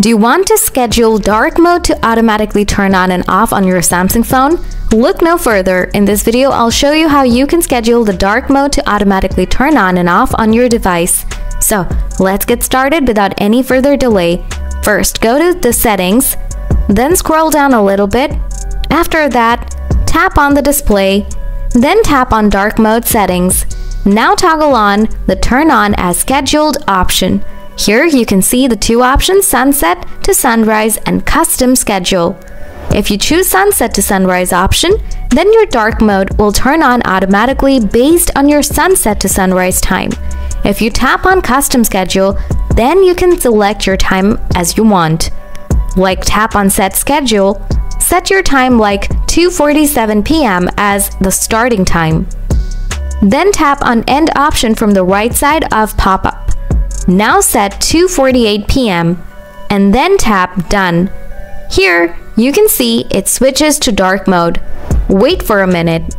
Do you want to schedule dark mode to automatically turn on and off on your Samsung phone? Look no further. In this video, I'll show you how you can schedule the dark mode to automatically turn on and off on your device. So, let's get started without any further delay. First, go to the settings, then scroll down a little bit. After that, tap on the display, then tap on dark mode settings. Now toggle on the turn on as scheduled option. Here you can see the two options sunset to sunrise and custom schedule. If you choose sunset to sunrise option, then your dark mode will turn on automatically based on your sunset to sunrise time. If you tap on custom schedule, then you can select your time as you want. Like tap on set schedule, set your time like 2:47 p.m. as the starting time. Then tap on end option from the right side of pop-up. Now set 2.48 p.m. and then tap Done. Here, you can see it switches to dark mode. Wait for a minute.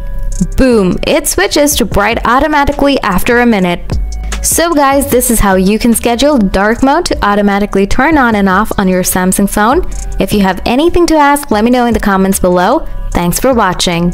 Boom, it switches to bright automatically after a minute. So guys, this is how you can schedule dark mode to automatically turn on and off on your Samsung phone. If you have anything to ask, let me know in the comments below. Thanks for watching.